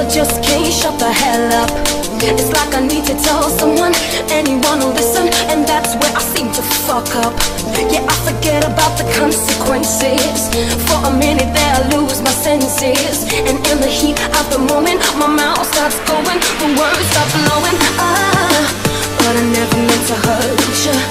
I just can't shut the hell up? It's like I need to tell someone, anyone will listen And that's where I seem to fuck up. Yeah, I forget about the consequences. For a minute there I lose my senses. And in the heat of the moment, my mouth starts going The words start flowing. Ah, but I never meant to hurt you